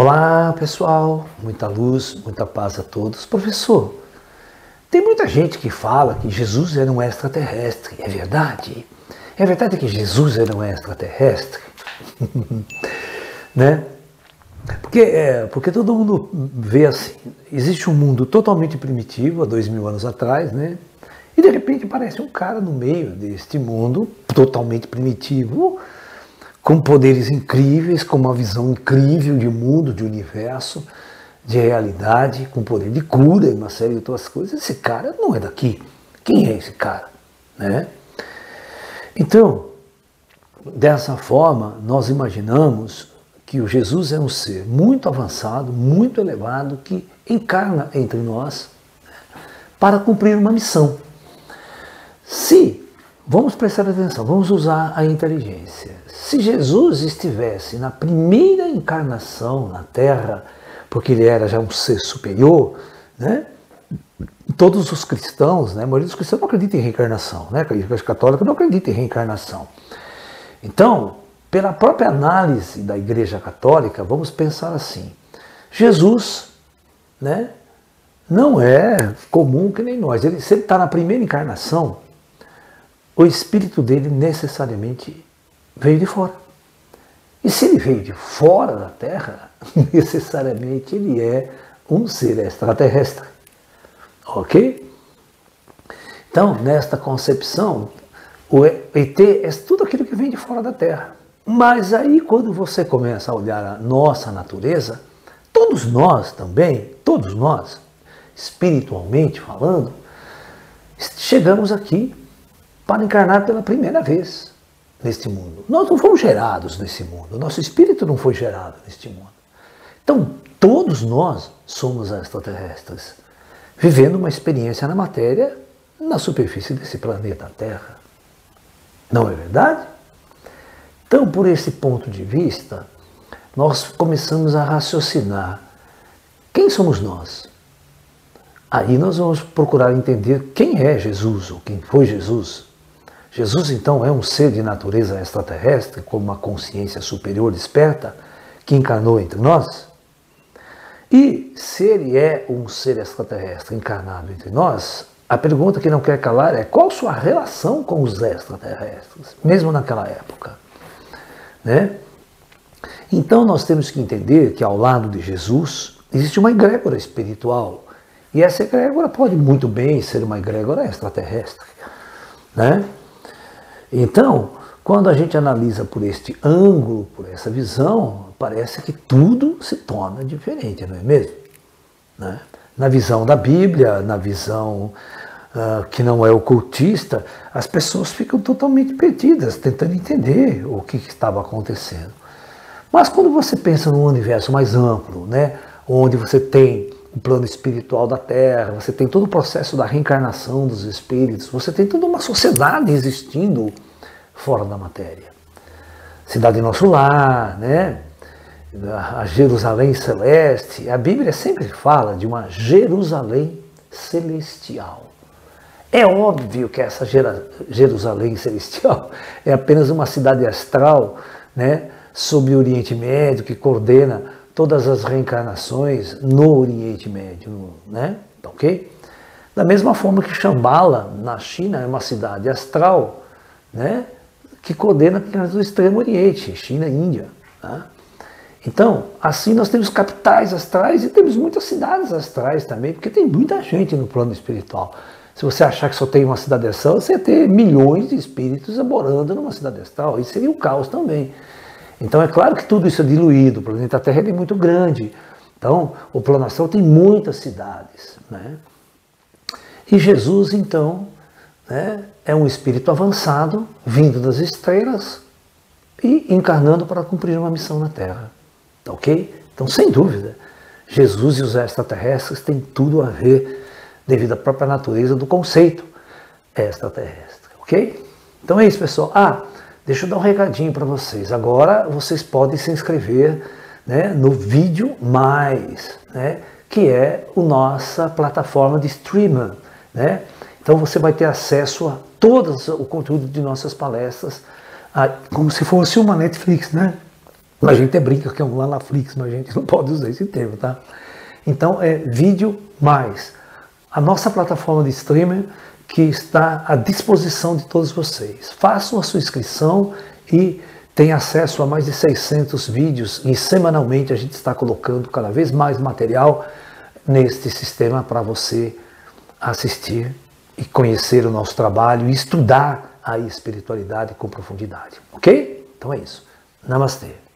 Olá pessoal, muita luz, muita paz a todos. Professor, tem muita gente que fala que Jesus era um extraterrestre. É verdade? É verdade que Jesus era um extraterrestre? né? Porque, é, porque todo mundo vê assim, existe um mundo totalmente primitivo há dois mil anos atrás, né? E de repente aparece um cara no meio deste mundo totalmente primitivo, com poderes incríveis, com uma visão incrível de mundo, de universo, de realidade, com poder de cura e uma série de outras coisas. Esse cara não é daqui. Quem é esse cara? Né? Então, dessa forma, nós imaginamos que o Jesus é um ser muito avançado, muito elevado, que encarna entre nós para cumprir uma missão. Se, vamos prestar atenção, vamos usar a inteligência. Se Jesus estivesse na primeira encarnação na Terra, porque ele era já um ser superior, né? Todos os cristãos, né? A maioria dos cristãos não acredita em reencarnação, né? A Igreja Católica não acredita em reencarnação. Então, pela própria análise da Igreja Católica, vamos pensar assim: Jesus, né? Não é comum que nem nós. Ele, se ele está na primeira encarnação, o espírito dele necessariamente veio de fora. E se ele veio de fora da Terra, necessariamente ele é um ser extraterrestre. Ok? Então, nesta concepção, o ET é tudo aquilo que vem de fora da Terra. Mas aí, quando você começa a olhar a nossa natureza, todos nós também, todos nós, espiritualmente falando, chegamos aqui para encarnar pela primeira vez neste mundo. Nós não fomos gerados nesse mundo, nosso espírito não foi gerado neste mundo. Então, todos nós somos extraterrestres, vivendo uma experiência na matéria na superfície desse planeta Terra. Não é verdade? Então, por esse ponto de vista, nós começamos a raciocinar: quem somos nós? Aí nós vamos procurar entender quem é Jesus ou quem foi Jesus. Jesus, então, é um ser de natureza extraterrestre, com uma consciência superior desperta, que encarnou entre nós? E se ele é um ser extraterrestre encarnado entre nós, a pergunta que não quer calar é qual sua relação com os extraterrestres, mesmo naquela época? Né? Então nós temos que entender que ao lado de Jesus existe uma egrégora espiritual. E essa egrégora pode muito bem ser uma egrégora extraterrestre. Né? Então, quando a gente analisa por este ângulo, por essa visão, parece que tudo se torna diferente, não é mesmo? Né? Na visão da Bíblia, na visão uh, que não é ocultista, as pessoas ficam totalmente perdidas, tentando entender o que, que estava acontecendo. Mas quando você pensa num universo mais amplo, né, onde você tem o plano espiritual da Terra, você tem todo o processo da reencarnação dos espíritos, você tem toda uma sociedade existindo fora da matéria. Cidade Nosso Lar, né? a Jerusalém Celeste, a Bíblia sempre fala de uma Jerusalém celestial. É óbvio que essa Jerusalém celestial é apenas uma cidade astral, né, sob o Oriente Médio, que coordena todas as reencarnações no Oriente Médio, né? Ok? Da mesma forma que Shambhala, na China, é uma cidade astral, né? Que coordena o Extremo Oriente, China e Índia. Tá? Então, assim nós temos capitais astrais e temos muitas cidades astrais também, porque tem muita gente no plano espiritual. Se você achar que só tem uma cidade astral, você ia ter milhões de espíritos morando numa cidade astral. Isso seria o um caos também. Então é claro que tudo isso é diluído. O planeta Terra é muito grande. Então, o plano astral tem muitas cidades. Né? E Jesus, então, né, é um espírito avançado, vindo das estrelas e encarnando para cumprir uma missão na Terra. Ok? Então, sem dúvida, Jesus e os extraterrestres têm tudo a ver devido à própria natureza do conceito extraterrestre, ok? Então é isso, pessoal. Ah, deixa eu dar um recadinho para vocês. Agora vocês podem se inscrever né, no Vídeo Mais, né, que é a nossa plataforma de streaming. Né? Então você vai ter acesso a todo o conteúdo de nossas palestras, a, como se fosse uma Netflix, né? A gente até brinca que é um Lanaflix, mas a gente não pode usar esse termo, tá? Então é vídeo mais a nossa plataforma de streaming que está à disposição de todos vocês. Façam a sua inscrição e tenha acesso a mais de 600 vídeos e semanalmente a gente está colocando cada vez mais material neste sistema para você assistir e conhecer o nosso trabalho e estudar a espiritualidade com profundidade, ok? Então é isso. Namastê.